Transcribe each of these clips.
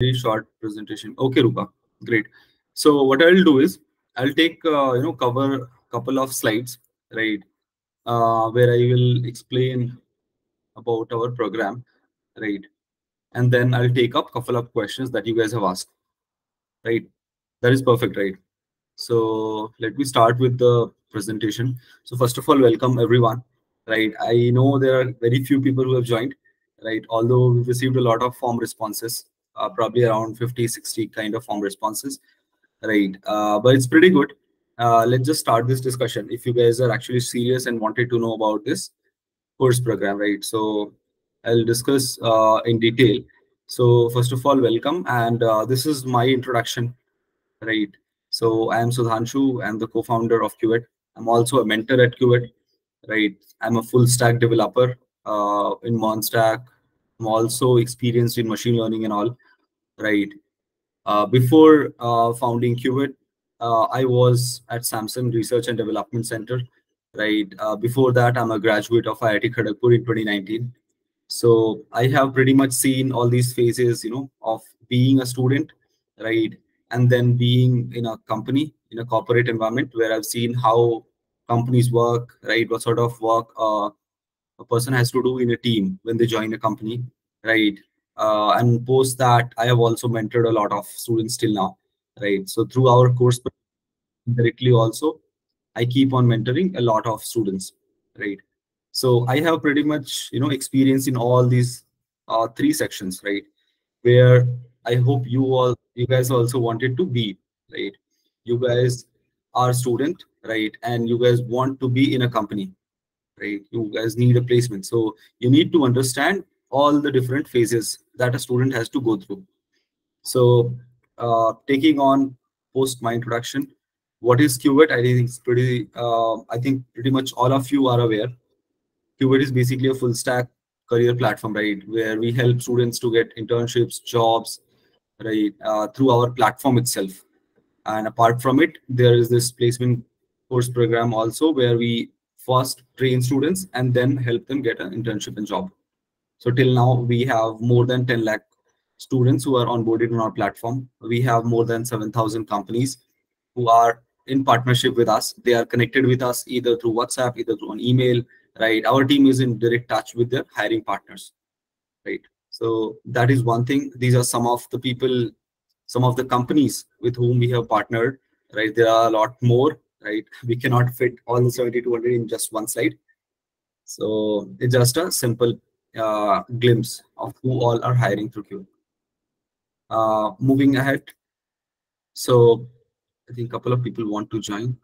very short presentation. Okay, Rupa, great. So what I'll do is I'll take uh, you know cover couple of slides, right, uh, where I will explain about our program, right, and then I'll take up couple of questions that you guys have asked, right. That is perfect, right? So let me start with the presentation. So first of all, welcome everyone, right? I know there are very few people who have joined, right? Although we've received a lot of form responses, uh, probably around 50, 60 kind of form responses, right? Uh, but it's pretty good. Uh, let's just start this discussion. If you guys are actually serious and wanted to know about this course program, right? So I'll discuss uh, in detail. So first of all, welcome. And uh, this is my introduction, right? So I am Sudhanshu. I'm the co-founder of Cuvette. I'm also a mentor at Cuvette, right? I'm a full stack developer uh, in MERN stack. I'm also experienced in machine learning and all right? Uh, before uh, founding Cuvette, uh, I was at Samsung Research and Development Center, right? Uh, before that, I'm a graduate of IIT Kharagpur in 2019. So I have pretty much seen all these phases, you know, of being a student, right? And then being in a company, in a corporate environment where I've seen how companies work, right? What sort of work uh, a person has to do in a team when they join a company, right? Uh, and post that i have also mentored a lot of students till now right? So through our course directly also i keep on mentoring a lot of students right? So i have pretty much you know experience in all these uh, three sections right? Where i hope you all you guys also wanted to be right? You guys are student right? And you guys want to be in a company right? You guys need a placement. So you need to understand all the different phases that a student has to go through. So uh, taking on post my introduction, what is Cuvette? I think it's pretty, uh, I think pretty much all of you are aware. Cuvette is basically a full stack career platform, right? Where we help students to get internships, jobs, right? Uh, through our platform itself. And apart from it, there is this placement course program also where we first train students and then help them get an internship and job. So till now, we have more than 10 lakh students who are onboarded on our platform. We have more than 7,000 companies who are in partnership with us. They are connected with us either through WhatsApp, either through an email, right? Our team is in direct touch with their hiring partners, right? So that is one thing. These are some of the people, some of the companies with whom we have partnered, right? There are a lot more, right? We cannot fit all the 7200 in just one slide. So it's just a simple uh, glimpse of who all are hiring through Q. Uh, moving ahead. So I think a couple of people want to join.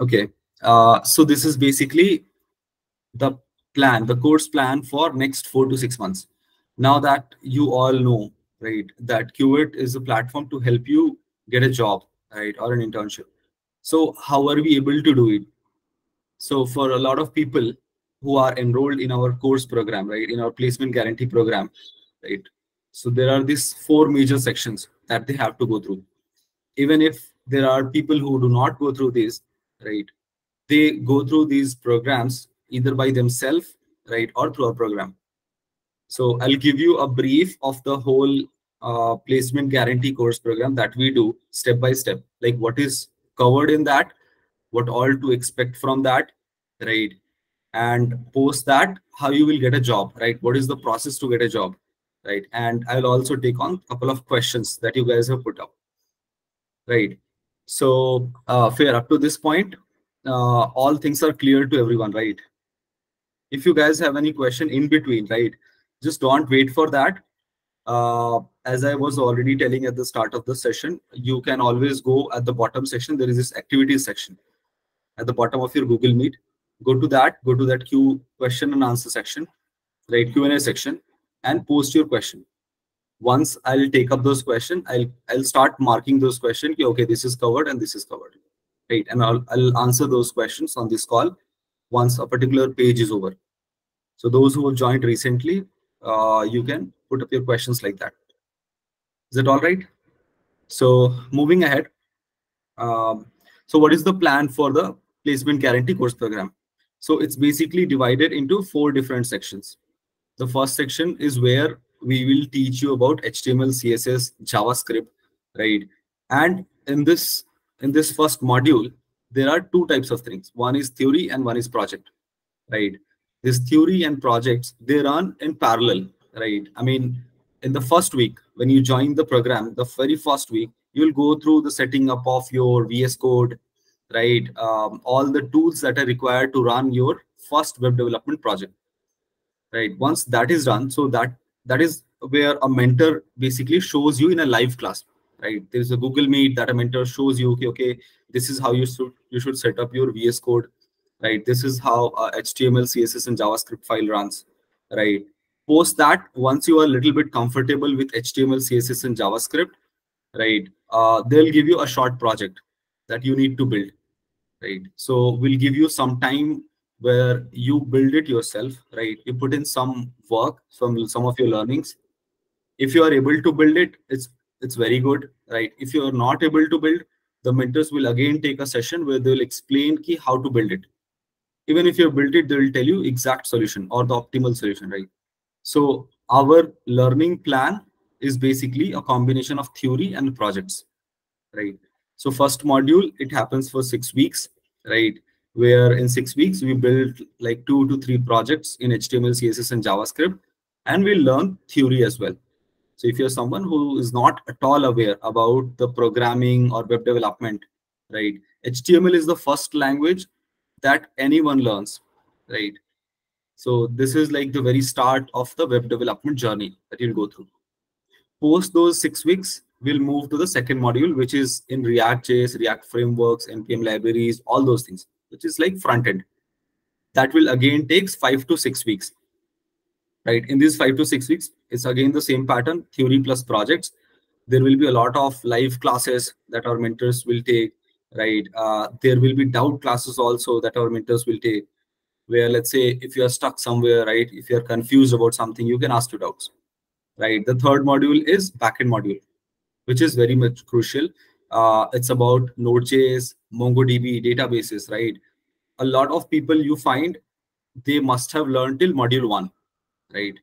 Okay. Uh, so this is basically the plan, the course plan for next four to six months. Now that you all know, right, that Cuvette is a platform to help you get a job, right, or an internship. So how are we able to do it? So for a lot of people, who are enrolled in our course program, right? In our placement guarantee program, right? So there are these four major sections that they have to go through. Even if there are people who do not go through this, right? They go through these programs either by themselves, right, or through our program. So I'll give you a brief of the whole uh, placement guarantee course program that we do step by step, like what is covered in that, what all to expect from that, right? And post that how you will get a job right? What is the process to get a job right? And i'll also take on a couple of questions that you guys have put up right? So uh, fair up to this point uh, all things are clear to everyone right? If you guys have any question in between right just don't wait for that. Uh, as i was already telling at the start of the session you can always go at the bottom section. There is this activities section at the bottom of your google meet go to that go to that q question and answer section right q&a section and post your question. Once i'll take up those questions i'll i'll start marking those questions okay this is covered and this is covered right? And i'll i'll answer those questions on this call once a particular page is over. So those who have joined recently uh, you can put up your questions like that. Is it all right? So moving ahead um, so what is the plan for the placement guarantee course program so it's basically divided into four different sections. The first section is where we will teach you about HTML, CSS, JavaScript, right? And in this in this first module, there are two types of things. One is theory and one is project, right? This theory and projects they run in parallel, right? I mean, in the first week when you join the program, the very first week, you'll go through the setting up of your VS Code, right? Um, all the tools that are required to run your first web development project, right? Once that is done, so that that is where a mentor basically shows you in a live class, right? There's a Google Meet that a mentor shows you, okay, okay, this is how you should you should set up your VS Code, right? This is how uh, HTML, CSS, and JavaScript file runs, right? Post that, once you are a little bit comfortable with HTML, CSS, and JavaScript, right? Uh, they'll give you a short project that you need to build, right? So we'll give you some time where you build it yourself, right? You put in some work, from some of your learnings. If you are able to build it, it's it's very good, right? If you are not able to build, the mentors will again take a session where they'll explain key how to build it. Even if you built it, they'll tell you exact solution or the optimal solution, right? So our learning plan is basically a combination of theory and projects, right? So first module, it happens for six weeks, right? Where in six weeks, we build like two to three projects in HTML, CSS, and JavaScript, and we learn theory as well. So if you're someone who is not at all aware about the programming or web development, right? HTML is the first language that anyone learns, right? So this is like the very start of the web development journey that you'll go through. Post those six weeks, we'll move to the second module, which is in React.js, React frameworks, NPM libraries, all those things, which is like front end. That will again takes five to six weeks. Right. In these five to six weeks, it's again the same pattern, theory plus projects. There will be a lot of live classes that our mentors will take. Right. Uh, there will be doubt classes also that our mentors will take. Where let's say if you are stuck somewhere, right? If you are confused about something, you can ask your doubts. Right. The third module is backend module which is very much crucial. Uh, it's about Node.js, MongoDB databases, right? A lot of people you find they must have learned till module one, right?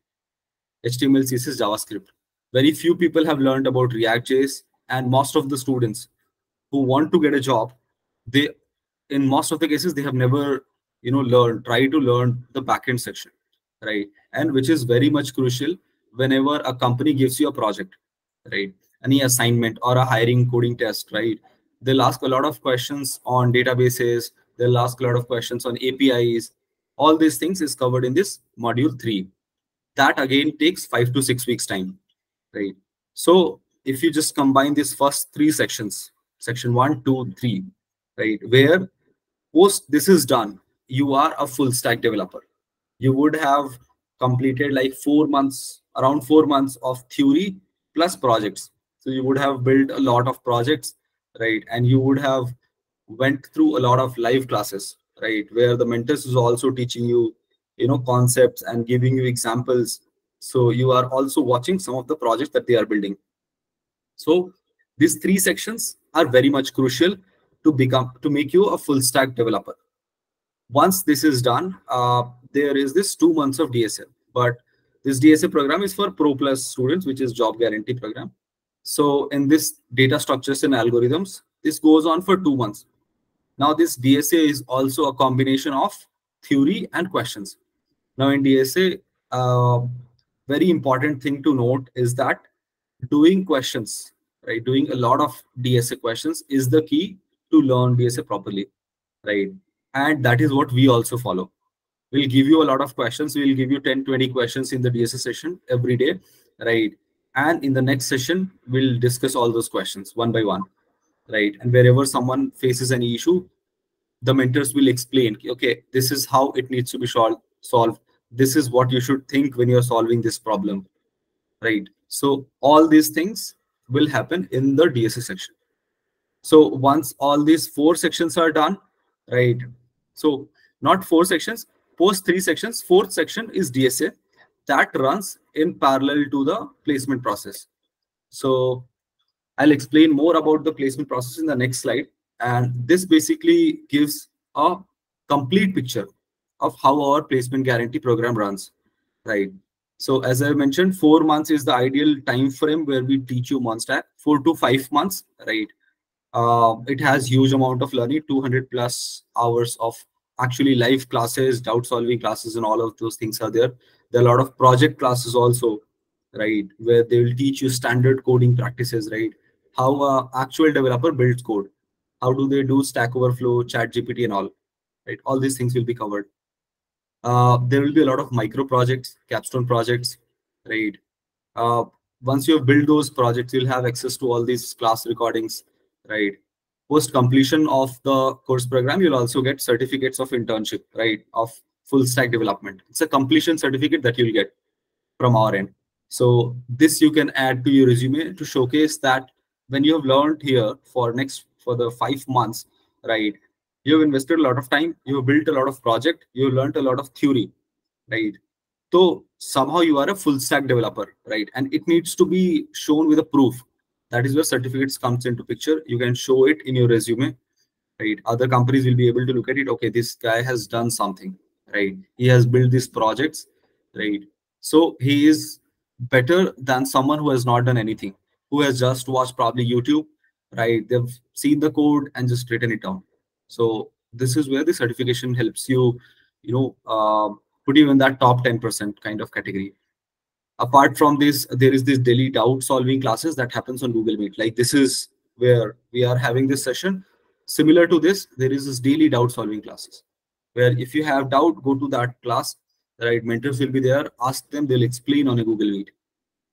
HTML, CSS, JavaScript. Very few people have learned about React.js, and most of the students who want to get a job, they, in most of the cases, they have never, you know, learned, try to learn the backend section, right? And which is very much crucial whenever a company gives you a project, right? Any assignment or a hiring coding test, right? They'll ask a lot of questions on databases. They'll ask a lot of questions on APIs. All these things is covered in this module three. That again takes five to six weeks time, right? So if you just combine these first three sections, section one, two, three, right, where post this is done, you are a full stack developer. You would have completed like four months, around four months of theory plus projects so you would have built a lot of projects right? And you would have went through a lot of live classes right? Where the mentors is also teaching you you know concepts and giving you examples. So you are also watching some of the projects that they are building. So these three sections are very much crucial to become to make you a full stack developer. Once this is done uh, there is this two months of dsa but this dsa program is for pro plus students which is job guarantee program so in this data structures and algorithms, this goes on for two months. Now this DSA is also a combination of theory and questions. Now in DSA, uh, very important thing to note is that doing questions, right? Doing a lot of DSA questions is the key to learn DSA properly, right? And that is what we also follow. We'll give you a lot of questions. We'll give you 10, 20 questions in the DSA session every day, right? And in the next session we'll discuss all those questions one by one right? And wherever someone faces any issue the mentors will explain okay this is how it needs to be solved this is what you should think when you're solving this problem right? So all these things will happen in the dsa section. So once all these four sections are done right? So not four sections post three sections fourth section is dsa that runs in parallel to the placement process. So I'll explain more about the placement process in the next slide. And this basically gives a complete picture of how our placement guarantee program runs, right? So as I mentioned, four months is the ideal time frame where we teach you MERN stack. Four to five months, right? Uh, it has huge amount of learning, 200 plus hours of actually live classes, doubt solving classes, and all of those things are there. There are a lot of project classes also, right? Where they will teach you standard coding practices, right? How a actual developer builds code. How do they do Stack Overflow, Chat GPT, and all, right? All these things will be covered. Uh, there will be a lot of micro projects, capstone projects, right? Uh, once you have built those projects, you'll have access to all these class recordings, right? Post completion of the course program, you'll also get certificates of internship, right? Of full stack development. It's a completion certificate that you'll get from our end. So this you can add to your resume to showcase that when you have learned here for next for the five months, right? You've invested a lot of time, you've built a lot of project, you've learned a lot of theory, right? So somehow you are a full stack developer, right? And it needs to be shown with a proof that is where certificates comes into picture you can show it in your resume right other companies will be able to look at it okay this guy has done something right? He has built these projects right? So he is better than someone who has not done anything who has just watched probably youtube right? They've seen the code and just written it down. So this is where the certification helps you you know uh, put you in that top 10% kind of category. Apart from this there is this daily doubt solving classes that happens on google meet. Like this is where we are having this session. Similar to this there is this daily doubt solving classes where if you have doubt go to that class right? Mentors will be there. Ask them. They'll explain on a google meet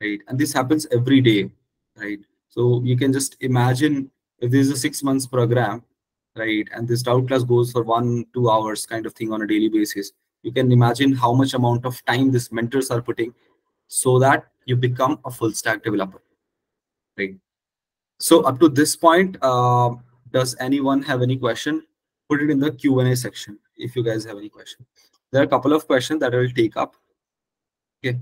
right? And this happens every day right? So you can just imagine if this is a six months program right? And this doubt class goes for one two hours kind of thing on a daily basis. You can imagine how much amount of time these mentors are putting so that you become a full stack developer right? So up to this point uh, does anyone have any question? Put it in the q&a section if you guys have any question. There are a couple of questions that i will take up. Okay.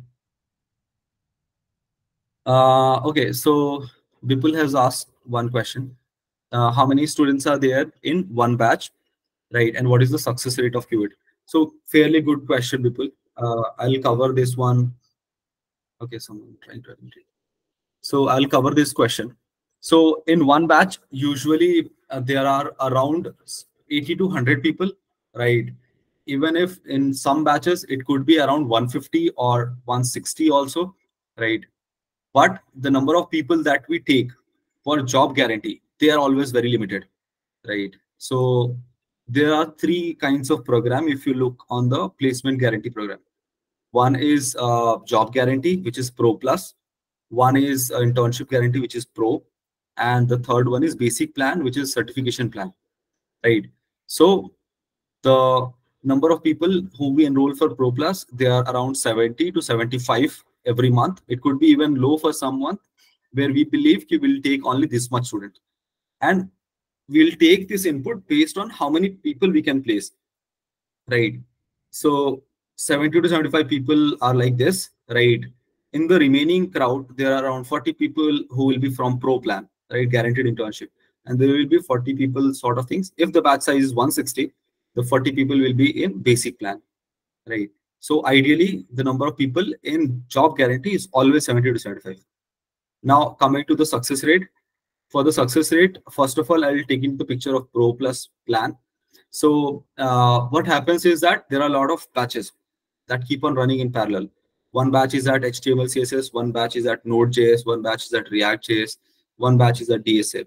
Uh, okay so Vipul has asked one question. Uh, how many students are there in one batch right? And what is the success rate of Cuvette so fairly good question Vipul. Uh, i'll cover this one. Okay, someone trying to identify. So I'll cover this question. So in one batch, usually uh, there are around 80 to 100 people, right? Even if in some batches it could be around 150 or 160 also, right? But the number of people that we take for job guarantee, they are always very limited, right? So there are three kinds of program if you look on the placement guarantee program one is uh, job guarantee, which is Pro Plus. One is uh, internship guarantee, which is Pro. And the third one is basic plan, which is certification plan. Right. So the number of people who we enroll for Pro Plus, they are around 70 to 75 every month. It could be even low for some month where we believe we will take only this much student. And we'll take this input based on how many people we can place. Right. So 70 to 75 people are like this, right? In the remaining crowd, there are around 40 people who will be from pro plan, right? Guaranteed internship. And there will be 40 people sort of things. If the batch size is 160, the 40 people will be in basic plan, right? So ideally, the number of people in job guarantee is always 70 to 75. Now coming to the success rate. For the success rate, first of all, I will take into the picture of Pro Plus plan. So uh, what happens is that there are a lot of batches that keep on running in parallel. One batch is at HTML, CSS, one batch is at Node.js, one batch is at React.js, one batch is at dsa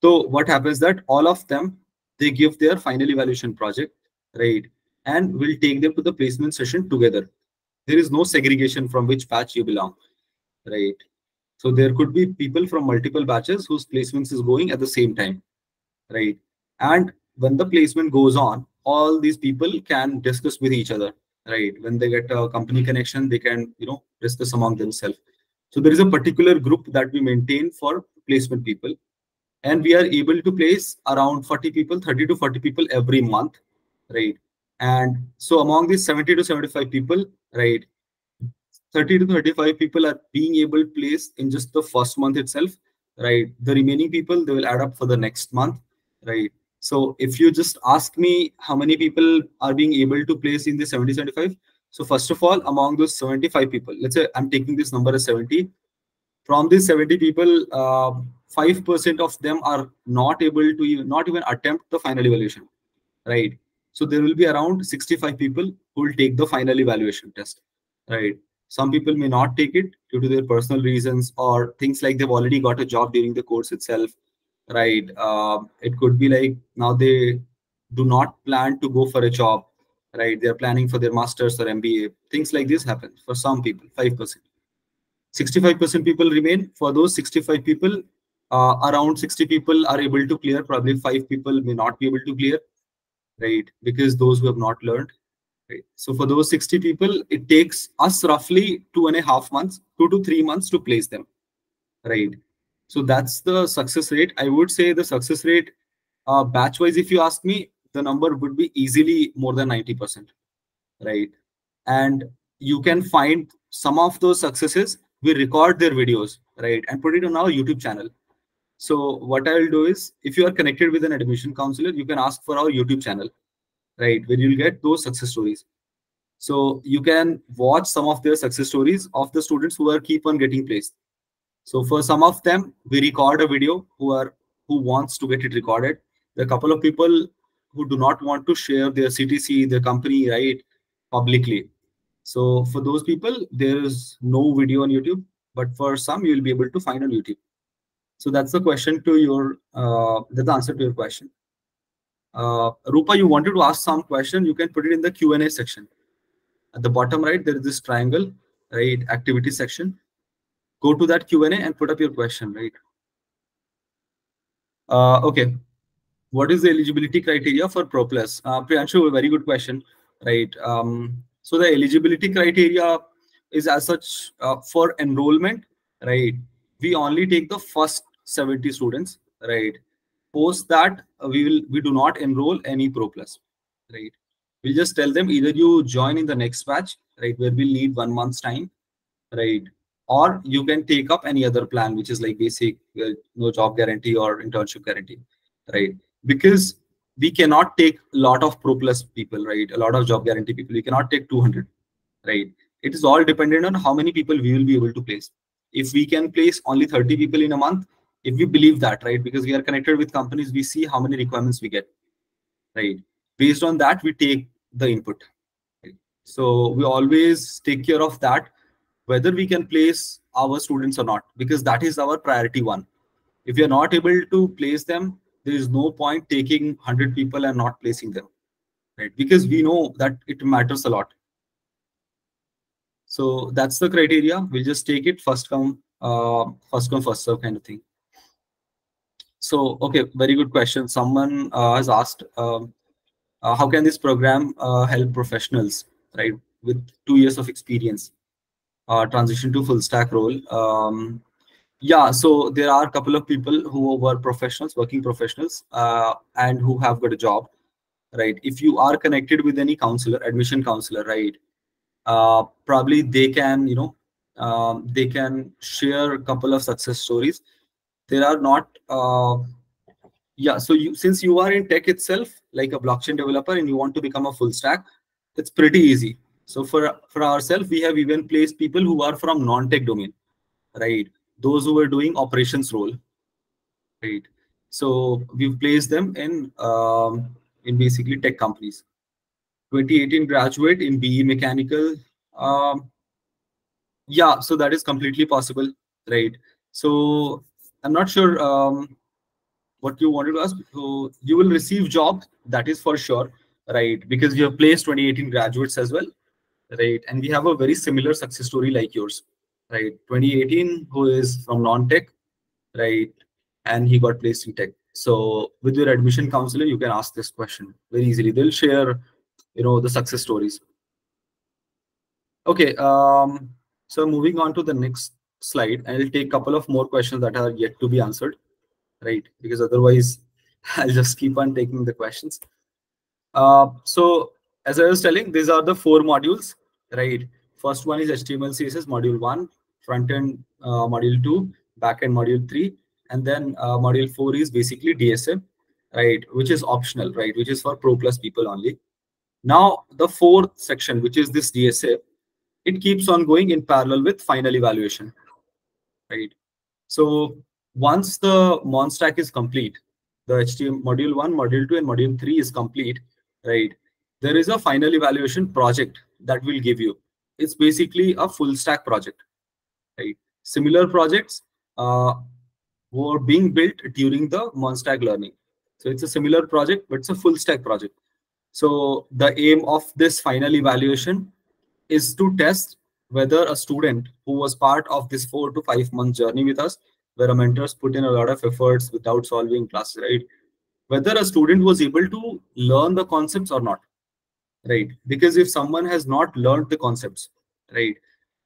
So what happens that all of them, they give their final evaluation project, right? And we'll take them to the placement session together. There is no segregation from which batch you belong, right? So there could be people from multiple batches whose placements is going at the same time, right? And when the placement goes on, all these people can discuss with each other right when they get a company connection they can you know discuss among themselves so there is a particular group that we maintain for placement people and we are able to place around 40 people 30 to 40 people every month right and so among these 70 to 75 people right 30 to 35 people are being able to place in just the first month itself right the remaining people they will add up for the next month right so if you just ask me how many people are being able to place in the 70 75, So first of all, among those 75 people, let's say I'm taking this number as 70. From these 70 people, uh, 5% of them are not able to even, not even attempt the final evaluation, right? So there will be around 65 people who will take the final evaluation test, right? Some people may not take it due to their personal reasons or things like they've already got a job during the course itself, right? Uh, it could be like now they do not plan to go for a job, right? They're planning for their master's or MBA. Things like this happen for some people, 5%. 65% people remain. For those 65 people, uh, around 60 people are able to clear. Probably five people may not be able to clear, right? Because those who have not learned. Right? So for those 60 people, it takes us roughly two and a half months, two to three months to place them, right? So that's the success rate. I would say the success rate, uh, batch wise, if you ask me, the number would be easily more than 90%, right? And you can find some of those successes. We record their videos, right, and put it on our YouTube channel. So what I'll do is, if you are connected with an admission counselor, you can ask for our YouTube channel, right, where you'll get those success stories. So you can watch some of their success stories of the students who are keep on getting placed. So for some of them, we record a video who are who wants to get it recorded. There are a couple of people who do not want to share their CTC, their company, right, publicly. So for those people, there is no video on YouTube, but for some, you will be able to find on YouTube. So that's the question to your, uh, that's the answer to your question. Uh, Rupa, you wanted to ask some question, you can put it in the Q&A section. At the bottom right, there is this triangle, right, activity section go to that Q&A and put up your question, right? Uh, okay. What is the eligibility criteria for ProPlus? Uh, Priyanshu, a very good question, right? Um, so the eligibility criteria is as such uh, for enrollment, right? We only take the first 70 students, right? Post that, uh, we will we do not enroll any Pro Plus, right? We'll just tell them either you join in the next batch, right, where we'll need one month's time, right? or you can take up any other plan which is like basic uh, no job guarantee or internship guarantee right because we cannot take a lot of pro plus people right? A lot of job guarantee people we cannot take 200 right? It is all dependent on how many people we will be able to place. If we can place only 30 people in a month if we believe that right? Because we are connected with companies we see how many requirements we get right? Based on that we take the input. Right? so we always take care of that whether we can place our students or not because that is our priority one. If you are not able to place them there is no point taking 100 people and not placing them right? Because we know that it matters a lot. So that's the criteria. We'll just take it first come uh, first come first serve kind of thing. So okay very good question. Someone uh, has asked um, uh, how can this program uh, help professionals right with two years of experience? Uh, transition to full stack role. Um, yeah, so there are a couple of people who were professionals, working professionals, uh, and who have got a job, right? If you are connected with any counselor, admission counselor, right? Uh, probably they can, you know, um, they can share a couple of success stories. There are not, uh, yeah. So you, since you are in tech itself, like a blockchain developer, and you want to become a full stack, it's pretty easy so for, for ourselves, we have even placed people who are from non-tech domain, right? Those who were doing operations role, right? So we've placed them in um, in basically tech companies. 2018 graduate in BE mechanical. Um, yeah, so that is completely possible, right? So I'm not sure um, what you wanted to ask. So you will receive job, that is for sure, right? Because we have placed 2018 graduates as well right? And we have a very similar success story like yours, right? 2018, who is from non-tech, right? And he got placed in tech. So with your admission counselor, you can ask this question very easily. They'll share, you know, the success stories. Okay. Um, so moving on to the next slide, I'll take a couple of more questions that are yet to be answered, right? Because otherwise, I'll just keep on taking the questions. Uh, so as I was telling, these are the four modules right? First one is HTML, CSS module one, front end uh, module two, back end module three, and then uh, module four is basically DSA, right? Which is optional, right? Which is for Pro Plus people only. Now, the fourth section, which is this DSA, it keeps on going in parallel with final evaluation, right? So once the MERN stack is complete, the HTML module one, module two, and module three is complete, right? There is a final evaluation project that will give you. It's basically a full stack project, right? Similar projects uh, were being built during the MERN stack learning. So it's a similar project, but it's a full stack project. So the aim of this final evaluation is to test whether a student who was part of this four to five month journey with us, where our mentors put in a lot of efforts without solving classes, right? Whether a student was able to learn the concepts or not, right? Because if someone has not learned the concepts, right,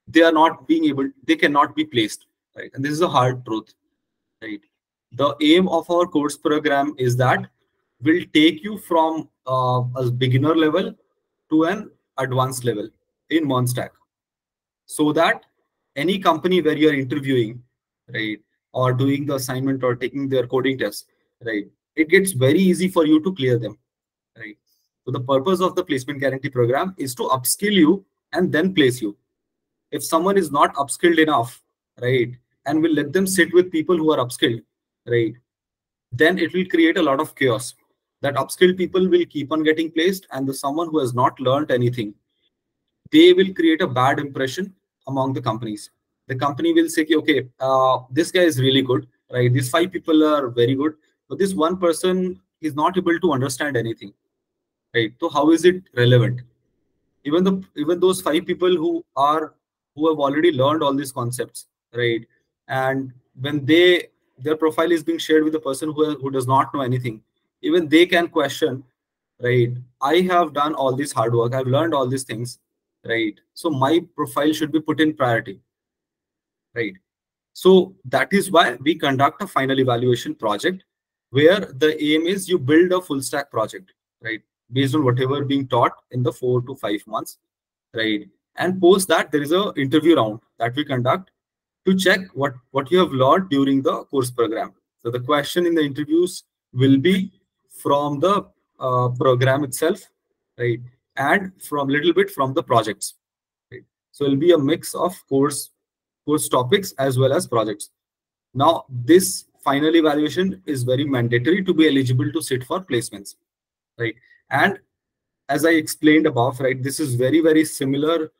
they are not being able, they cannot be placed, right? And this is a hard truth, right? The aim of our course program is that will take you from uh, a beginner level to an advanced level in MERN stack so that any company where you're interviewing, right, or doing the assignment or taking their coding test, right, it gets very easy for you to clear them, right? So the purpose of the placement guarantee program is to upskill you and then place you. If someone is not upskilled enough, right, and will let them sit with people who are upskilled, right, then it will create a lot of chaos. That upskilled people will keep on getting placed, and the someone who has not learned anything they will create a bad impression among the companies. The company will say, okay, uh, this guy is really good, right? These five people are very good, but this one person is not able to understand anything, right? So how is it relevant? Even the even those five people who are who have already learned all these concepts, right? And when they their profile is being shared with a person who who does not know anything, even they can question, right? I have done all this hard work. I've learned all these things right? So my profile should be put in priority, right? So that is why we conduct a final evaluation project where the aim is you build a full stack project, right? Based on whatever being taught in the four to five months, right? And post that there is a interview round that we conduct to check what, what you have learned during the course program. So the question in the interviews will be from the uh, program itself, right? and from a little bit from the projects. Right? So it'll be a mix of course, course topics as well as projects. Now, this final evaluation is very mandatory to be eligible to sit for placements, right? And as I explained above, right, this is very, very similar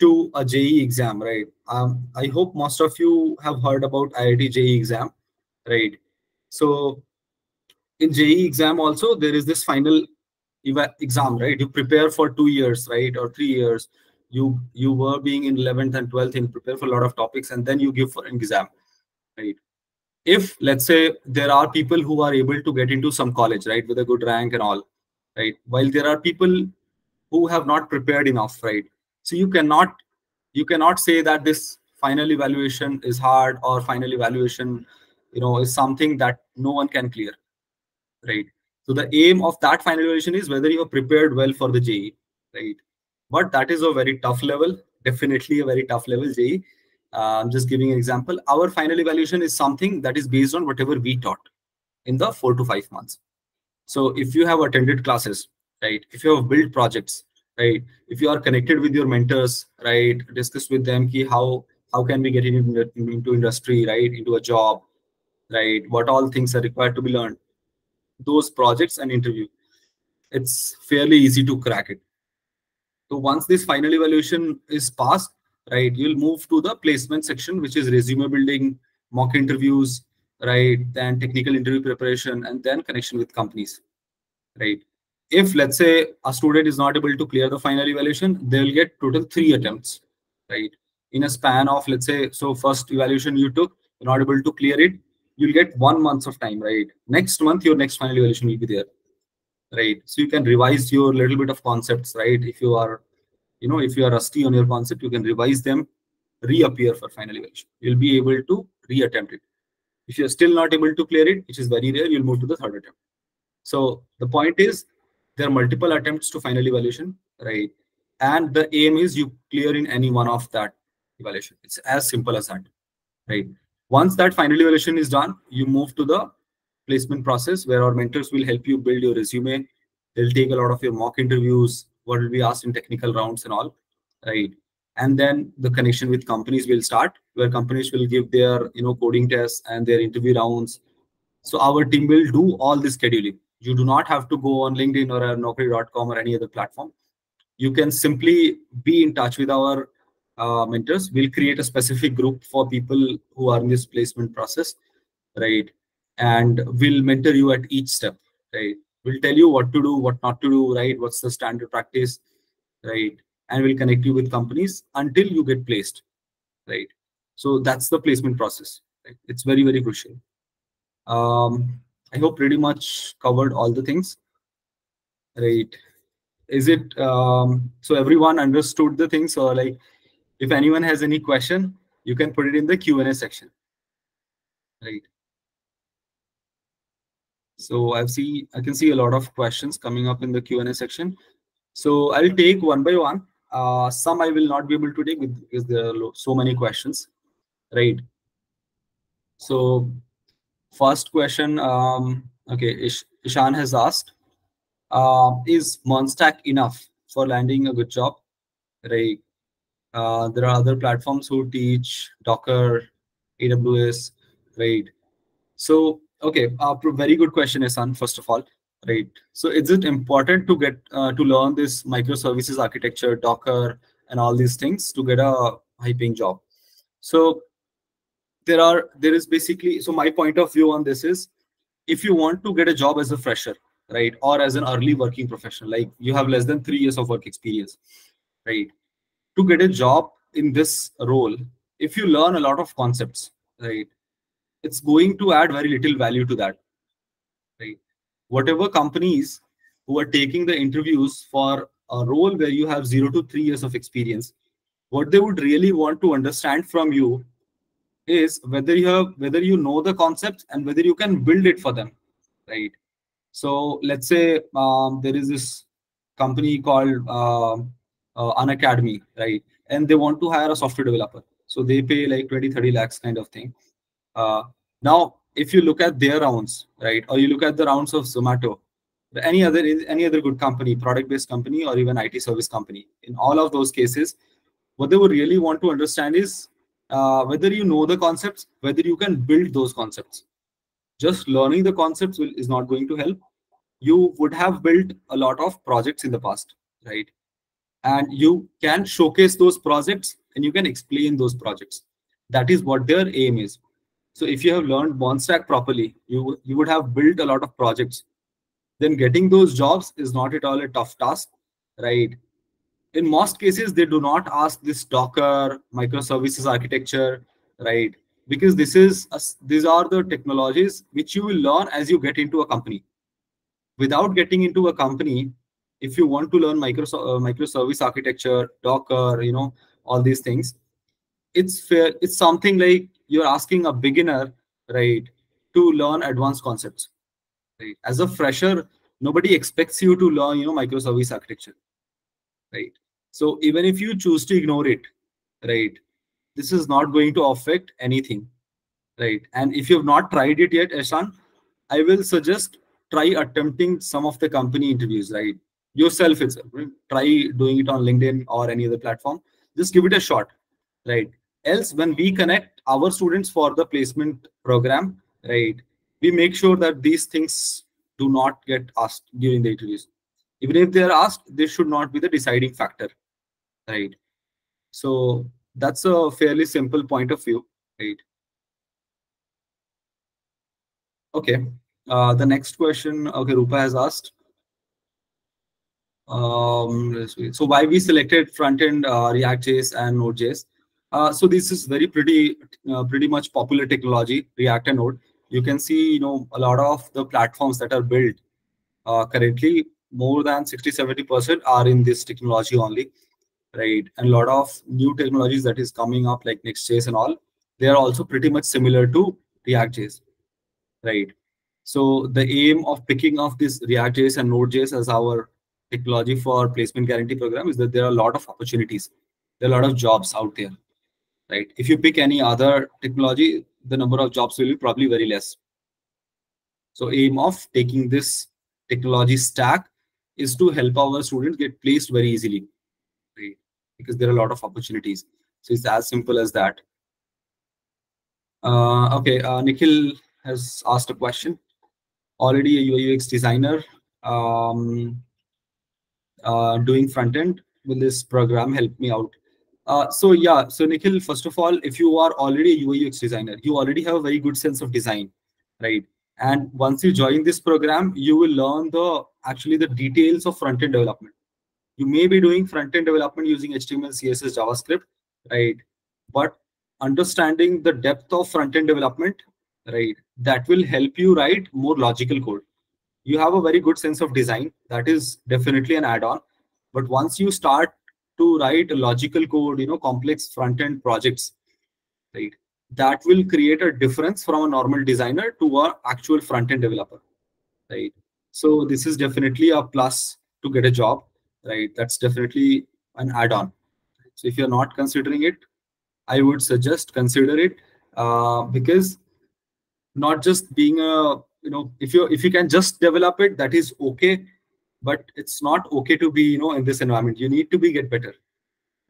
to a JEE exam, right? Um, I hope most of you have heard about IIT JEE exam, right? So in JEE exam also, there is this final exam right? You prepare for two years right? Or three years. You you were being in 11th and 12th and prepare for a lot of topics and then you give for an exam right? If let's say there are people who are able to get into some college right with a good rank and all right? While there are people who have not prepared enough right so you cannot you cannot say that this final evaluation is hard or final evaluation you know is something that no one can clear right so the aim of that final evaluation is whether you are prepared well for the JEE, right? But that is a very tough level, definitely a very tough level JEE. Uh, I'm just giving an example. Our final evaluation is something that is based on whatever we taught in the four to five months. So if you have attended classes, right? If you have built projects, right? If you are connected with your mentors, right? Discuss with them key how how can we get into, into industry, right? Into a job, right? What all things are required to be learned those projects and interview it's fairly easy to crack it so once this final evaluation is passed right you'll move to the placement section which is resume building mock interviews right then technical interview preparation and then connection with companies right if let's say a student is not able to clear the final evaluation they'll get total three attempts right in a span of let's say so first evaluation you took you're not able to clear it you'll get one month of time, right? Next month, your next final evaluation will be there, right? So you can revise your little bit of concepts, right? If you are, you know, if you are rusty on your concept, you can revise them, reappear for final evaluation. You'll be able to reattempt it. If you're still not able to clear it, which is very rare, you'll move to the third attempt. So the point is, there are multiple attempts to final evaluation, right? And the aim is you clear in any one of that evaluation. It's as simple as that, right? Once that final evaluation is done, you move to the placement process where our mentors will help you build your resume, they'll take a lot of your mock interviews what will be asked in technical rounds and all right and then the connection with companies will start where companies will give their you know coding tests and their interview rounds so our team will do all the scheduling you do not have to go on linkedin or naukri.com or any other platform. You can simply be in touch with our uh, mentors. We'll create a specific group for people who are in this placement process right? And we'll mentor you at each step right? We'll tell you what to do what not to do right? What's the standard practice right? And we'll connect you with companies until you get placed right? So that's the placement process. Right? it's very very crucial. Um i hope pretty much covered all the things. Right. Is it um so everyone understood the things or like if anyone has any question you can put it in the q&a section. Right. So i've see i can see a lot of questions coming up in the q&a section. So i'll take one by one. Uh, some i will not be able to take because there are so many questions. Right. So first question um okay Ish ishan has asked uh, is MERN stack enough for landing a good job? Right. Uh, there are other platforms who teach docker aws right. So okay uh, very good question Ishan, first of all right. So is it important to get uh, to learn this microservices architecture docker and all these things to get a high paying job? So there are there is basically so my point of view on this is if you want to get a job as a fresher right or as an early working professional like you have less than three years of work experience right to get a job in this role if you learn a lot of concepts right it's going to add very little value to that right. Whatever companies who are taking the interviews for a role where you have 0 to 3 years of experience what they would really want to understand from you is whether you have whether you know the concepts and whether you can build it for them right so let's say um, there is this company called uh, uh, Unacademy, right? And they want to hire a software developer. So they pay like 20, 30 lakhs kind of thing. Uh, now, if you look at their rounds, right, or you look at the rounds of Zomato, any other any other good company, product-based company, or even IT service company, in all of those cases, what they would really want to understand is uh, whether you know the concepts, whether you can build those concepts. Just learning the concepts will, is not going to help. You would have built a lot of projects in the past right? And you can showcase those projects and you can explain those projects. That is what their aim is. So if you have learned MERN stack properly you you would have built a lot of projects. Then getting those jobs is not at all a tough task right in most cases they do not ask this docker microservices architecture right? Because this is a, these are the technologies which you will learn as you get into a company. Without getting into a company if you want to learn micro uh, microservice architecture docker you know all these things it's fair it's something like you're asking a beginner right to learn advanced concepts. Right. As a fresher nobody expects you to learn you know microservice architecture. Right so even if you choose to ignore it right this is not going to affect anything right? And if you have not tried it yet Eshan, i will suggest try attempting some of the company interviews right? Yourself itself try doing it on linkedin or any other platform. Just give it a shot right? Else when we connect our students for the placement program right we make sure that these things do not get asked during the interviews. Even if they are asked this should not be the deciding factor right so that's a fairly simple point of view, right? Okay. Uh, the next question, okay, Rupa has asked. Um, so why we selected front-end uh, React.js and Node.js? Uh, so this is very pretty, uh, pretty much popular technology, React and Node. You can see, you know, a lot of the platforms that are built uh, currently, more than 60, 70% are in this technology only right? And a lot of new technologies that is coming up like Next.js and all, they are also pretty much similar to React.js, right? So the aim of picking off this React.js and Node.js as our technology for placement guarantee program is that there are a lot of opportunities. There are a lot of jobs out there, right? If you pick any other technology, the number of jobs will be probably very less. So aim of taking this technology stack is to help our students get placed very easily? Because there are a lot of opportunities. So it's as simple as that. Uh, okay, uh, Nikhil has asked a question. Already a UI UX designer um, uh, doing front end. Will this program help me out? Uh, so yeah, so Nikhil, first of all, if you are already a UI UX designer, you already have a very good sense of design, right? And once you join this program, you will learn the actually the details of front end development. You may be doing front end development using HTML, CSS, JavaScript, right? But understanding the depth of front end development, right, that will help you write more logical code. You have a very good sense of design. That is definitely an add on. But once you start to write logical code, you know, complex front end projects, right? That will create a difference from a normal designer to a actual front end developer, right? So this is definitely a plus to get a job, right? That's definitely an add-on. So if you're not considering it, I would suggest consider it uh, because not just being a you know if you if you can just develop it that is okay but it's not okay to be you know in this environment. You need to be get better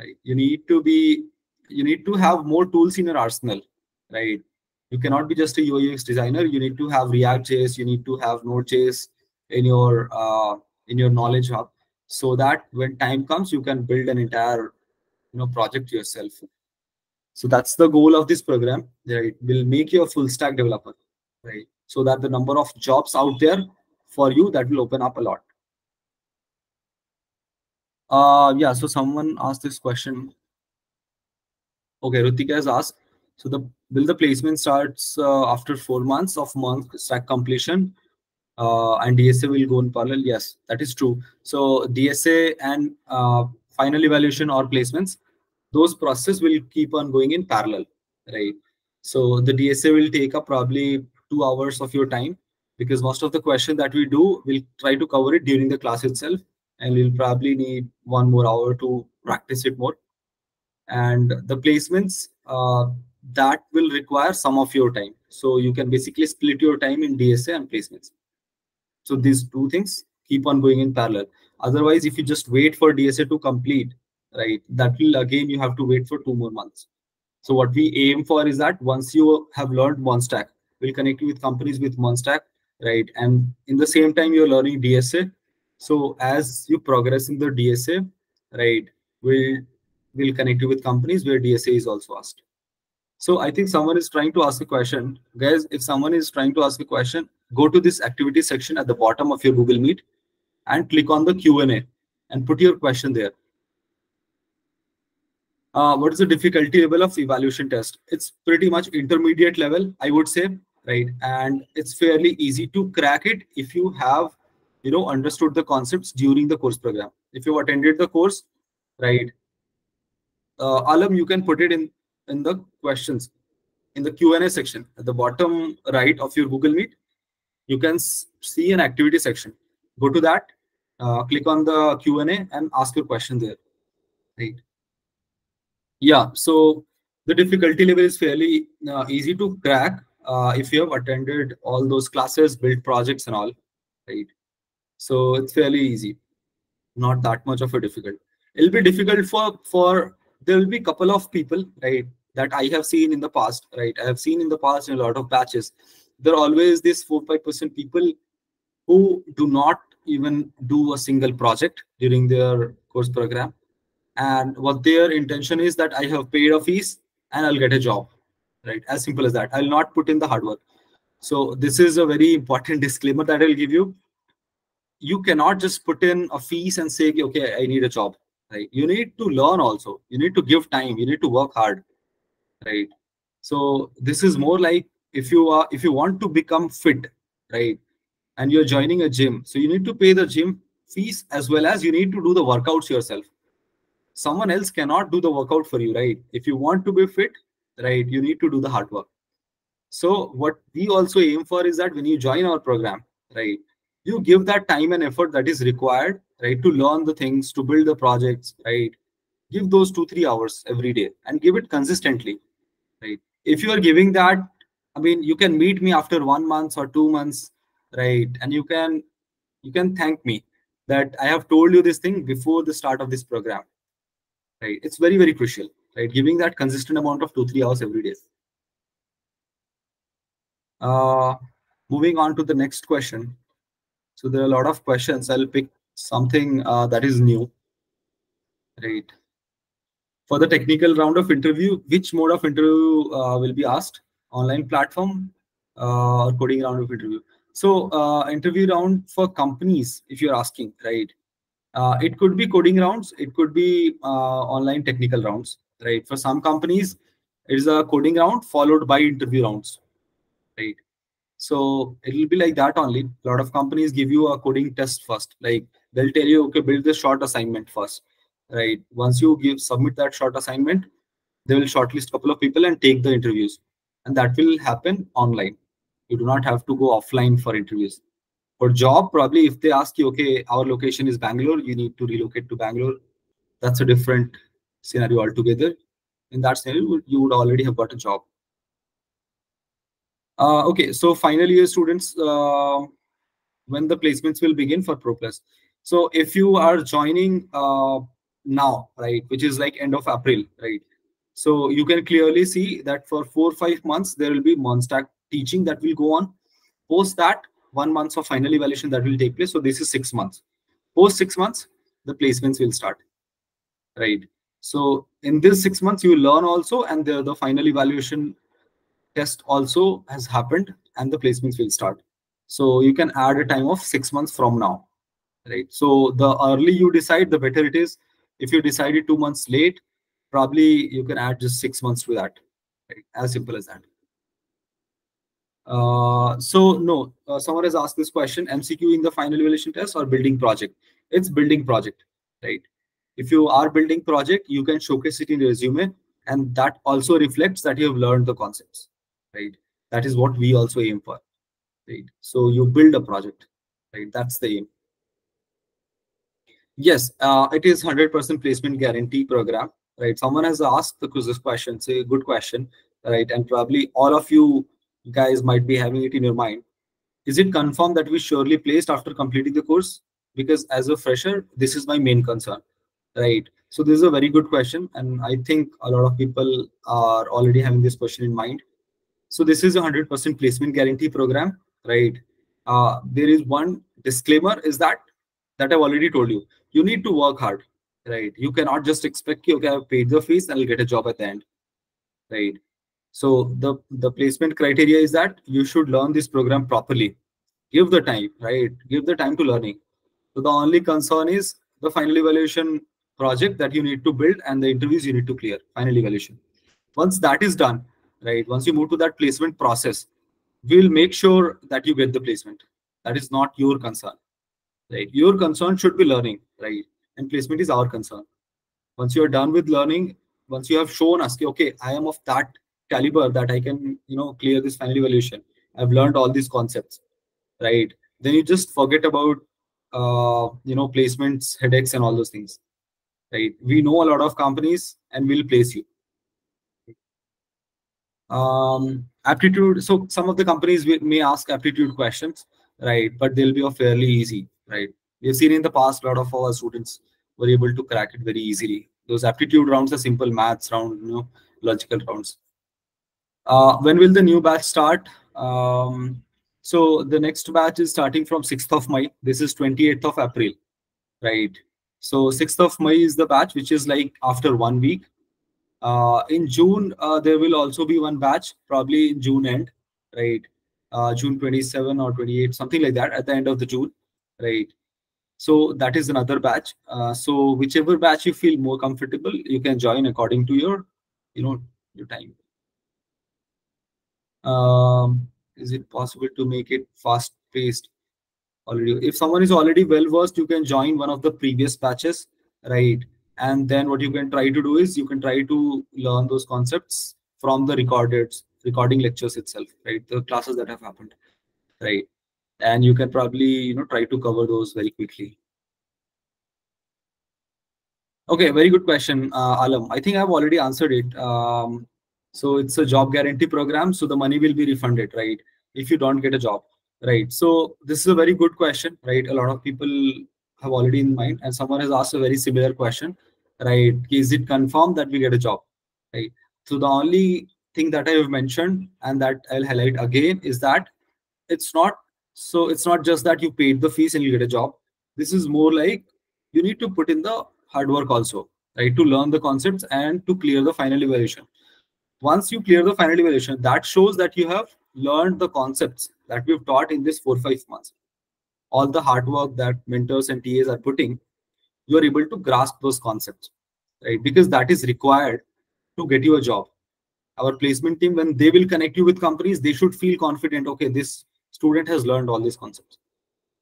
right? You need to be you need to have more tools in your arsenal right? You cannot be just a UX designer. You need to have react js you need to have node.js in your uh, in your knowledge hub so that when time comes you can build an entire you know project yourself so that's the goal of this program right will make you a full stack developer right so that the number of jobs out there for you that will open up a lot uh, yeah, so someone asked this question. Okay, Rutika has asked. So the will the placement starts uh, after four months of MERN stack completion, uh, and DSA will go in parallel. Yes, that is true. So DSA and uh, final evaluation or placements, those processes will keep on going in parallel, right? So the DSA will take up probably two hours of your time because most of the question that we do, we'll try to cover it during the class itself and we'll probably need one more hour to practice it more. And the placements uh, that will require some of your time. So you can basically split your time in DSA and placements. So these two things keep on going in parallel. Otherwise, if you just wait for DSA to complete, right, that will again you have to wait for two more months. So what we aim for is that once you have learned MERN stack, we'll connect you with companies with MERN stack, right? And in the same time you're learning DSA, so as you progress in the DSA, right, we'll we'll connect you with companies where DSA is also asked. So I think someone is trying to ask a question. Guys, if someone is trying to ask a question, go to this activity section at the bottom of your Google Meet and click on the Q&A and put your question there. Uh, what is the difficulty level of evaluation test? It's pretty much intermediate level, I would say, right? And it's fairly easy to crack it if you have you know understood the concepts during the course program if you attended the course right uh, alam you can put it in in the questions in the q&a section at the bottom right of your google meet you can see an activity section go to that uh, click on the q&a and ask your question there right yeah so the difficulty level is fairly uh, easy to crack uh, if you have attended all those classes build projects and all right so it's fairly easy, not that much of a difficult. It'll be difficult for for there will be a couple of people, right, that I have seen in the past, right? I have seen in the past in a lot of batches. There are always these four five percent people who do not even do a single project during their course program, and what their intention is that I have paid a fees and I'll get a job, right? As simple as that. I'll not put in the hard work. So this is a very important disclaimer that I'll give you you cannot just put in a fees and say okay i need a job right you need to learn also you need to give time you need to work hard right so this is more like if you are if you want to become fit right and you're hmm. joining a gym so you need to pay the gym fees as well as you need to do the workouts yourself. Someone else cannot do the workout for you right? If you want to be fit right you need to do the hard work. So what we also aim for is that when you join our program right you give that time and effort that is required right to learn the things to build the projects right? Give those two three hours every day and give it consistently right? If you are giving that i mean you can meet me after one month or two months right and you can you can thank me that I have told you this thing before the start of this program. Right? It's very, very crucial, right? Giving that consistent amount of two, three hours every day. Uh, moving on to the next question. So there are a lot of questions. I'll pick something uh, that is new. Right. For the technical round of interview, which mode of interview uh, will be asked? Online platform uh, or coding round of interview? So uh, interview round for companies, if you're asking, right? Uh, it could be coding rounds. It could be online technical rounds, right? For some companies, it is a coding round followed by interview rounds, right? So it will be like that only. A lot of companies give you a coding test first. Like they'll tell you, okay, build this short assignment first, right? Once you give submit that short assignment, they will shortlist a couple of people and take the interviews, and that will happen online. You do not have to go offline for interviews. For job, probably if they ask you, okay, our location is Bangalore, you need to relocate to Bangalore. That's a different scenario altogether. In that scenario, you would already have got a job. Uh, okay, so final year students, uh, when the placements will begin for ProPlus. So if you are joining uh, now, right, which is like end of April, right? So you can clearly see that for four five months there will be MERN stack teaching that will go on. Post that, one month of final evaluation that will take place. So this is six months. Post six months, the placements will start, right? So in this six months, you learn also, and the, the final evaluation test also has happened and the placements will start. So you can add a time of six months from now, right? So the early you decide, the better it is. If you decided two months late, probably you can add just six months to that. Right? As simple as that. Uh, so no, uh, someone has asked this question, MCQ in the final evaluation test or building project? It's building project, right? If you are building project, you can showcase it in resume and that also reflects that you have learned the concepts right? That is what we also aim for, right? So you build a project, right? That's the aim. Yes, uh, it is 100% placement guarantee program, right? Someone has asked the quiz this question, say good question, right? And probably all of you guys might be having it in your mind. Is it confirmed that we surely placed after completing the course? Because as a fresher, this is my main concern, right? So this is a very good question. And I think a lot of people are already having this question in mind. So this is a 100% placement guarantee program, right? Uh, there is one disclaimer is that that I've already told you. You need to work hard, right? You cannot just expect, okay, I've paid the fees and I'll get a job at the end, right? So the, the placement criteria is that you should learn this program properly. Give the time, right? Give the time to learning. So the only concern is the final evaluation project that you need to build and the interviews you need to clear, final evaluation. Once that is done, right? Once you move to that placement process, we'll make sure that you get the placement. That is not your concern, right? Your concern should be learning, right? And placement is our concern. Once you're done with learning, once you have shown us, okay, I am of that caliber that I can, you know, clear this final evaluation. I've learned all these concepts, right? Then you just forget about, uh, you know, placements, headaches, and all those things, right? We know a lot of companies and we'll place you um, aptitude. So some of the companies may ask aptitude questions, right? But they'll be fairly easy, right? We've seen in the past a lot of our students were able to crack it very easily. Those aptitude rounds are simple maths round, you know, logical rounds. Uh, when will the new batch start? Um, so the next batch is starting from 6th of May. This is 28th of April, right? So 6th of May is the batch, which is like after one week. Uh, in June, uh, there will also be one batch, probably in June end, right? Uh, June 27 or 28, something like that at the end of the June, right? So that is another batch. Uh, so whichever batch you feel more comfortable, you can join according to your, you know, your time. Um, is it possible to make it fast paced already? If someone is already well versed, you can join one of the previous batches, right? and then what you can try to do is you can try to learn those concepts from the recorded recording lectures itself right the classes that have happened right and you can probably you know try to cover those very quickly. Okay very good question uh, alam. I think i've already answered it. Um, so it's a job guarantee program so the money will be refunded right if you don't get a job right? So this is a very good question right? A lot of people have already in mind, and someone has asked a very similar question, right? Is it confirmed that we get a job, right? So the only thing that I have mentioned and that I'll highlight again is that it's not so it's not just that you paid the fees and you get a job. This is more like you need to put in the hard work also, right? To learn the concepts and to clear the final evaluation. Once you clear the final evaluation, that shows that you have learned the concepts that we've taught in this four, five months. All the hard work that mentors and TAs are putting, you're able to grasp those concepts, right? Because that is required to get you a job. Our placement team, when they will connect you with companies, they should feel confident, okay, this student has learned all these concepts,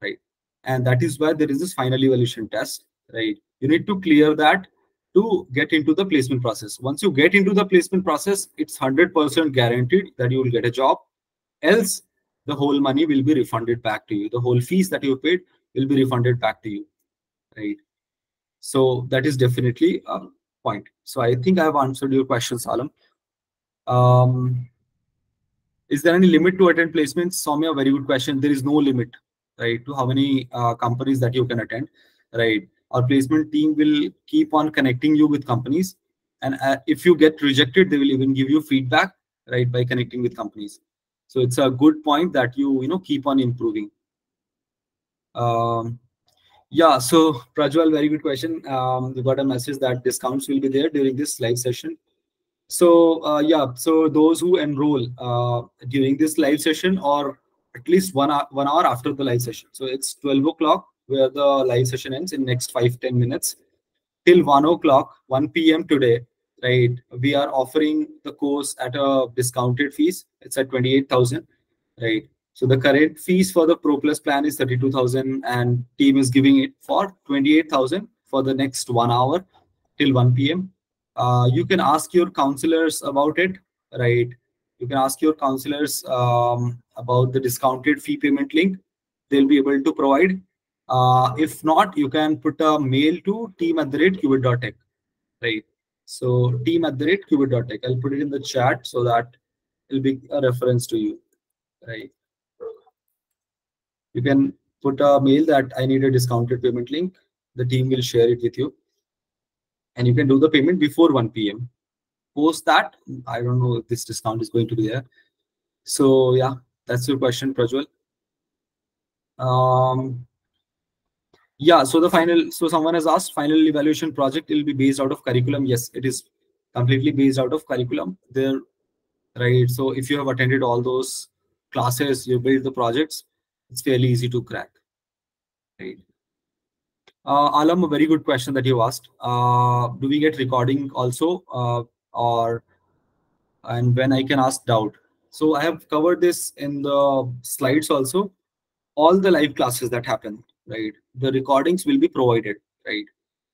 right? And that is why there is this final evaluation test, right? You need to clear that to get into the placement process. Once you get into the placement process, it's 100% guaranteed that you will get a job. Else, the whole money will be refunded back to you. The whole fees that you paid will be refunded back to you, right? So that is definitely a point. So I think I have answered your question, Salam. Um, is there any limit to attend placements? Soumya, very good question. There is no limit, right, to how many uh, companies that you can attend, right? Our placement team will keep on connecting you with companies. And uh, if you get rejected, they will even give you feedback, right, by connecting with companies. So it's a good point that you, you know, keep on improving. Um, yeah, so Prajwal, very good question. Um, we got a message that discounts will be there during this live session. So uh, yeah, so those who enroll uh, during this live session or at least one hour, one hour after the live session. So it's 12 o'clock where the live session ends in next five ten minutes till 1 o'clock 1 p.m today right? We are offering the course at a discounted fees. It's at 28000 right? So the current fees for the pro plus plan is 32000 and team is giving it for 28000 for the next one hour till 1 p.m uh, you can ask your counselors about it right you can ask your counselors um, about the discounted fee payment link they'll be able to provide uh, if not, you can put a mail to team at the rate cuvette.tech, right? So team at the rate cuvette.tech. I'll put it in the chat so that it'll be a reference to you, right? You can put a mail that I need a discounted payment link. The team will share it with you. And you can do the payment before 1 p.m. Post that, I don't know if this discount is going to be there. So yeah, that's your question, Prajwal. Um, yeah so the final so someone has asked final evaluation project will be based out of curriculum yes it is completely based out of curriculum there right so if you have attended all those classes you build the projects it's fairly easy to crack right uh, alam a very good question that you asked. Uh, do we get recording also? Uh, or and when i can ask doubt. So i have covered this in the slides also. All the live classes that happen right? The recordings will be provided right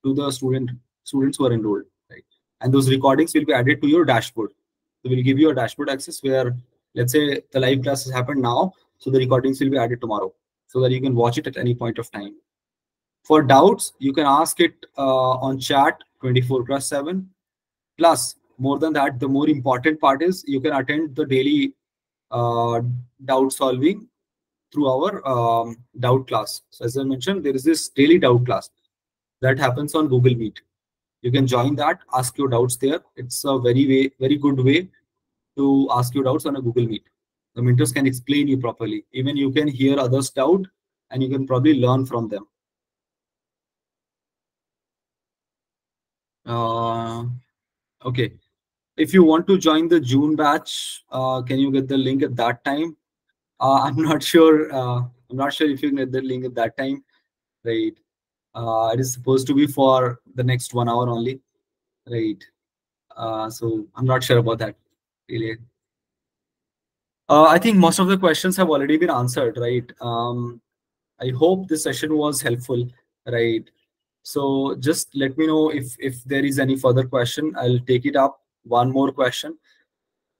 to the student students who are enrolled right? And those recordings will be added to your dashboard. We'll give you a dashboard access where let's say the live classes happen now so the recordings will be added tomorrow so that you can watch it at any point of time for doubts you can ask it uh, on chat 24 plus 7 plus more than that the more important part is you can attend the daily uh, doubt solving through our um, doubt class. So as I mentioned, there is this daily doubt class that happens on Google Meet. You can join that, ask your doubts there. It's a very way, very good way to ask your doubts on a Google Meet. The mentors can explain you properly. Even you can hear others' doubt and you can probably learn from them. Uh, okay. If you want to join the June batch, uh, can you get the link at that time? Uh, I'm not sure. Uh, I'm not sure if you can get the link at that time, right? Uh, it is supposed to be for the next one hour only, right? Uh, so I'm not sure about that really. Uh, I think most of the questions have already been answered, right? Um, I hope this session was helpful, right? So just let me know if if there is any further question. I'll take it up. One more question,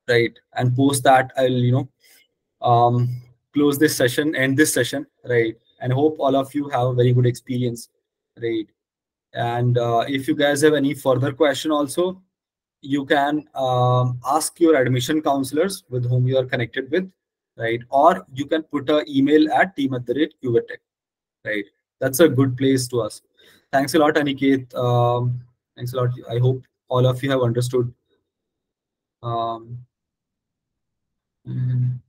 right? And post that I'll you know um, close this session, end this session, right? And hope all of you have a very good experience, right? And uh, if you guys have any further question also, you can um, ask your admission counselors with whom you are connected with, right? Or you can put an email at team at the rate right? that's a good place to ask. Thanks a lot, Aniket. Um, thanks a lot. I hope all of you have understood. Um, mm,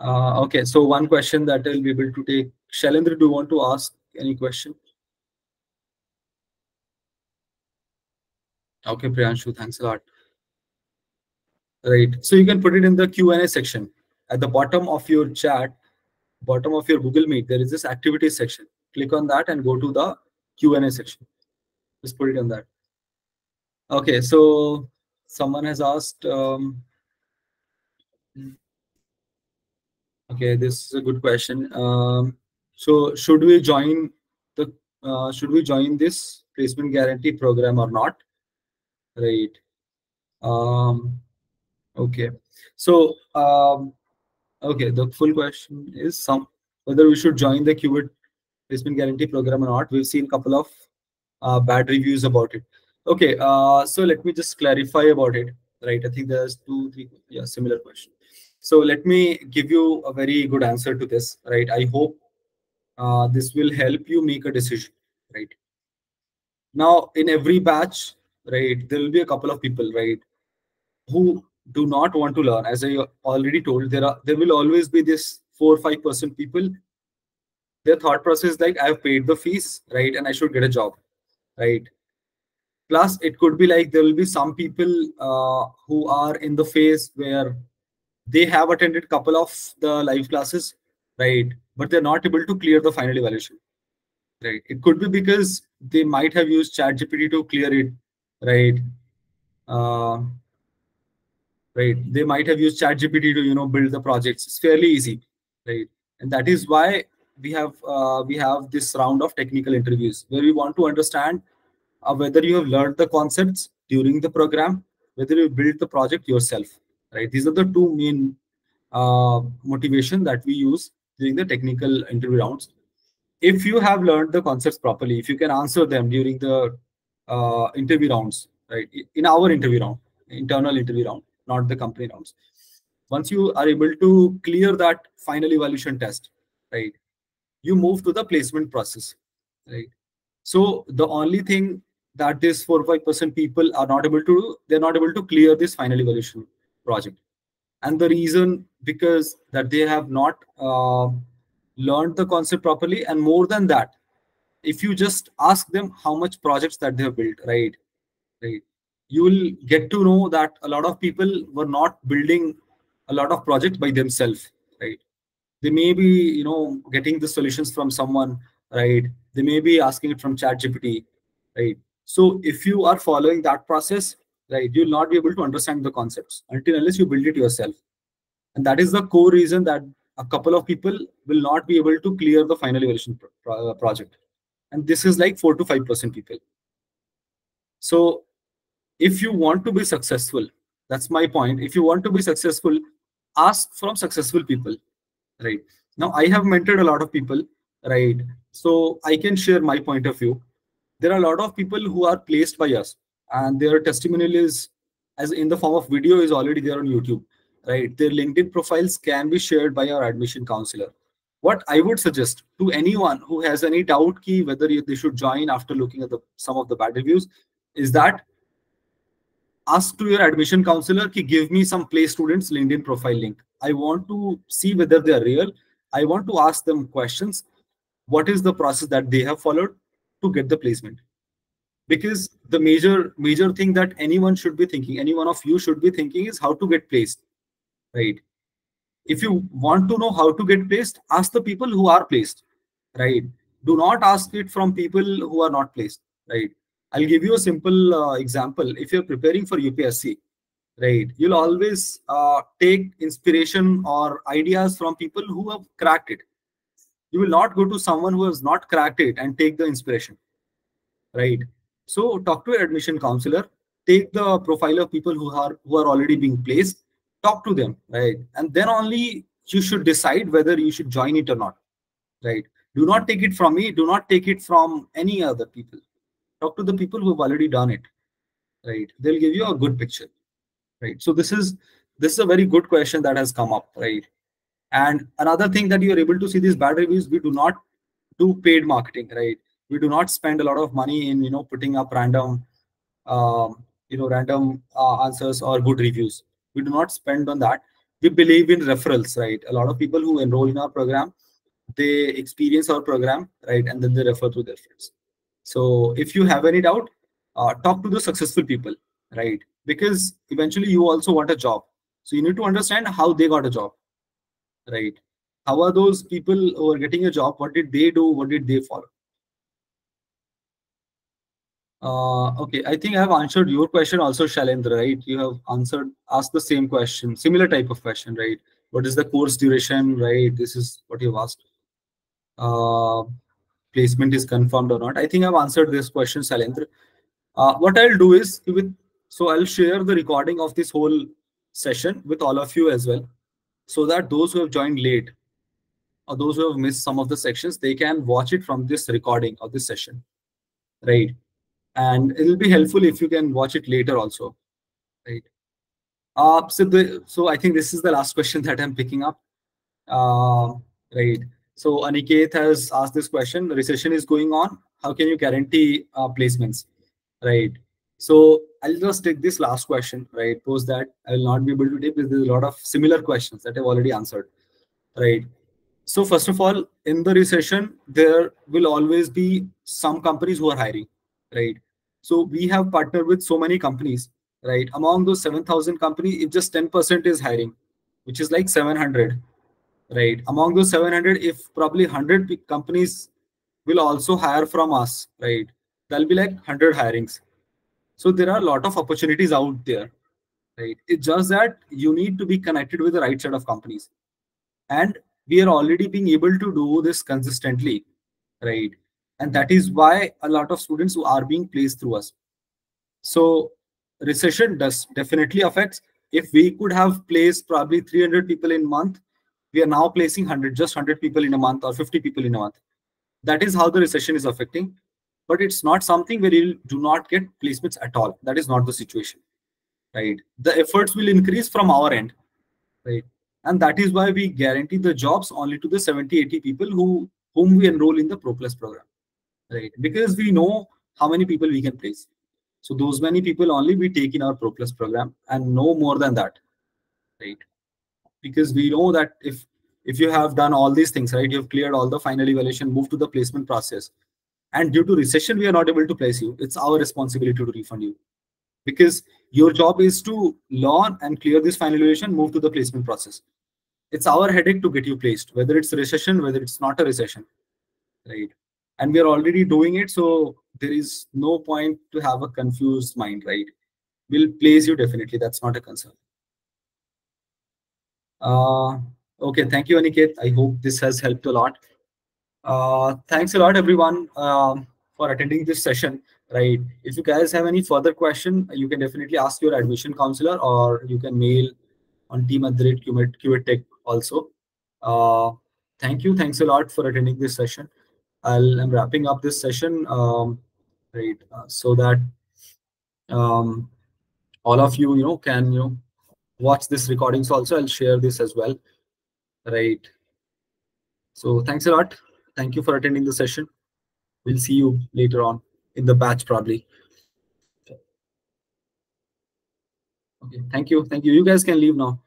uh, okay, so one question that I'll be able to take. Shailendra, do you want to ask any question? Okay, Priyanshu, thanks a lot. Right, so you can put it in the Q&A section. At the bottom of your chat, bottom of your Google Meet, there is this activity section. Click on that and go to the Q&A section. Just put it on that. Okay, so someone has asked, um, okay, this is a good question. Um, so should we join the, uh, should we join this placement guarantee program or not? Right. Um, okay. So, um, okay, the full question is some whether we should join the Cuvette placement guarantee program or not. We've seen a couple of uh, bad reviews about it. Okay, uh, so let me just clarify about it. Right, I think there's two, three, yeah, similar question. So let me give you a very good answer to this. Right, I hope uh, this will help you make a decision. Right. Now, in every batch, right, there will be a couple of people, right, who do not want to learn. As I already told, there are there will always be this four or five percent people. Their thought process like I have paid the fees, right, and I should get a job, right. Plus, it could be like there will be some people uh, who are in the phase where they have attended a couple of the live classes, right, but they're not able to clear the final evaluation, right. It could be because they might have used ChatGPT to clear it, right. Uh, right they might have used chat gpt to you know build the projects it's fairly easy right and that is why we have uh, we have this round of technical interviews where we want to understand uh, whether you have learned the concepts during the program whether you built the project yourself right? These are the two main uh, motivation that we use during the technical interview rounds. If you have learned the concepts properly if you can answer them during the uh, interview rounds right? In our interview round internal interview round not the company rounds. Once you are able to clear that final evaluation test, right, you move to the placement process, right? So the only thing that this four five percent people are not able to do, they're not able to clear this final evaluation project, and the reason because that they have not uh, learned the concept properly, and more than that, if you just ask them how much projects that they have built, right, right, you will get to know that a lot of people were not building a lot of projects by themselves right they may be you know getting the solutions from someone right? They may be asking it from chat gpt right? So if you are following that process right you'll not be able to understand the concepts until unless you build it yourself. And that is the core reason that a couple of people will not be able to clear the final evaluation pro uh, project. And this is like 4 to 5 percent people. So if you want to be successful that's my point. If you want to be successful ask from successful people right. Now i have mentored a lot of people right? So i can share my point of view. There are a lot of people who are placed by us and their testimonial is as in the form of video is already there on youtube right? Their linkedin profiles can be shared by our admission counselor. What i would suggest to anyone who has any doubt key whether they should join after looking at the some of the bad reviews is that ask to your admission counselor ki give me some play students linkedin profile link i want to see whether they are real. I want to ask them questions. What is the process that they have followed to get the placement? Because the major major thing that anyone should be thinking any one of you should be thinking is how to get placed right? If you want to know how to get placed ask the people who are placed right? Do not ask it from people who are not placed right? I'll give you a simple uh, example. If you're preparing for UPSC, right, you'll always uh, take inspiration or ideas from people who have cracked it. You will not go to someone who has not cracked it and take the inspiration, right? So talk to an admission counselor, take the profile of people who are who are already being placed, talk to them, right? And then only you should decide whether you should join it or not, right? Do not take it from me. Do not take it from any other people talk to the people who have already done it right they'll give you a good picture right so this is this is a very good question that has come up right and another thing that you are able to see these bad reviews we do not do paid marketing, right? We do not spend a lot of money in you know putting up random, um, you know, random uh, answers or good reviews. We do not spend on that. We believe in referrals, right? A lot of people who enroll in our program, they experience our program, right, and then they refer to their friends. So if you have any doubt, uh, talk to the successful people, right? Because eventually you also want a job. So you need to understand how they got a job, right? How are those people who are getting a job? What did they do? What did they follow? Uh, okay, I think I have answered your question also, Shalendra, right? You have answered, asked the same question, similar type of question, right? What is the course duration, right? This is what you've asked. Uh, placement is confirmed or not. I think I've answered this question, Shalendra. Uh, what I'll do is, with so I'll share the recording of this whole session with all of you as well, so that those who have joined late or those who have missed some of the sections, they can watch it from this recording of this session, right? and it'll be helpful if you can watch it later also right? Uh so the so i think this is the last question that i'm picking up uh, right? So aniket has asked this question recession is going on. How can you guarantee uh, placements right? So i'll just take this last question right post that i will not be able to take because there's a lot of similar questions that i've already answered right so first of all in the recession there will always be some companies who are hiring right so we have partnered with so many companies, right? Among those 7,000 companies, if just 10% is hiring, which is like 700, right? Among those 700, if probably 100 companies will also hire from us, right? That'll be like 100 hirings. So there are a lot of opportunities out there, right? It's just that you need to be connected with the right set of companies. And we are already being able to do this consistently, right? and that is why a lot of students who are being placed through us so recession does definitely affects if we could have placed probably 300 people in month we are now placing 100 just 100 people in a month or 50 people in a month that is how the recession is affecting but it's not something where you do not get placements at all that is not the situation right the efforts will increase from our end right and that is why we guarantee the jobs only to the 70 80 people who whom we enroll in the pro plus program right? Because we know how many people we can place. So those many people only we take in our Pro Plus program and no more than that, right? Because we know that if if you have done all these things, right, you've cleared all the final evaluation, move to the placement process, and due to recession we are not able to place you, it's our responsibility to refund you, because your job is to learn and clear this final evaluation, move to the placement process. It's our headache to get you placed, whether it's recession, whether it's not a recession, right? and we are already doing it so there is no point to have a confused mind right? We'll place you definitely. That's not a concern. Uh okay thank you aniket. I hope this has helped a lot uh thanks a lot everyone um, for attending this session right if you guys have any further question you can definitely ask your admission counselor or you can mail on team at Tech also uh thank you thanks a lot for attending this session I'll, I'm wrapping up this session, um, right, uh, so that um, all of you, you know, can you know watch this recording. So also I'll share this as well, right. So thanks a lot. Thank you for attending the session. We'll see you later on in the batch probably. Okay, thank you. Thank you. You guys can leave now.